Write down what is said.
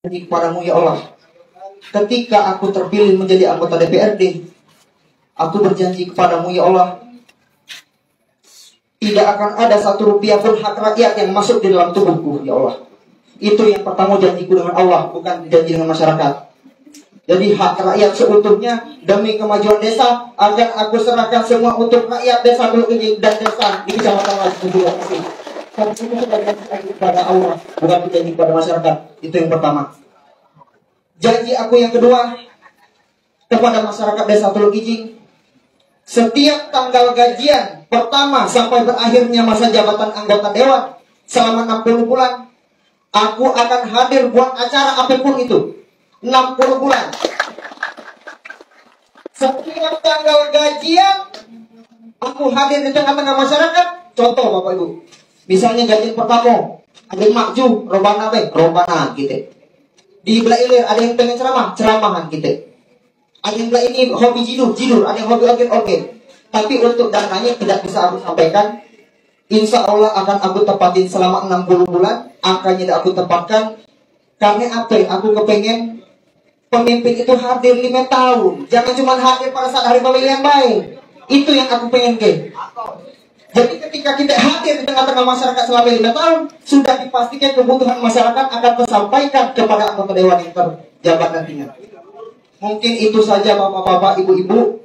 kepadamu ya Allah. Ketika aku terpilih menjadi anggota DPRD, aku berjanji kepadamu ya Allah, tidak akan ada satu rupiah pun hak rakyat yang masuk di dalam tubuhku ya Allah. Itu yang pertama janjiku dengan Allah, bukan janji dengan masyarakat. Jadi hak rakyat seutuhnya demi kemajuan desa akan aku serahkan semua untuk rakyat desa Teluk dan desa di kecamatan Lajeng Sudah janji kepada Allah, bukan janji kepada masyarakat. Itu yang pertama. Janji aku yang kedua kepada masyarakat desa Teluk Ijing, setiap tanggal gajian pertama sampai berakhirnya masa jabatan anggota dewan selama 60 bulan, aku akan hadir buat acara apa pun itu 60 bulan. Setiap tanggal gajian, aku hadir di tengah-tengah masyarakat. Contoh Bapak Ibu, misalnya gajian pertama, ada yang maju, robana be, robana gitu. Di belah ilir ada yang pengen ceramah, ceramahan gitu. Ada yang belah ini hobi jidur, jidur, ada yang hobi oke oke. Tapi untuk dananya tidak bisa aku sampaikan. Insya Allah akan aku tepatin selama 60 bulan. Angkanya tidak aku tepatkan. Karena apa? Aku kepengen pemimpin itu hadir lima tahun. Jangan cuma hadir pada saat hari pemilihan baik. Itu yang aku pengen ke. Jadi ketika kita tengah-tengah masyarakat selama lima tahun, sudah dipastikan kebutuhan masyarakat akan tersampaikan kepada anggota dewan yang terjabat nantinya. Mungkin itu saja bapak-bapak, ibu-ibu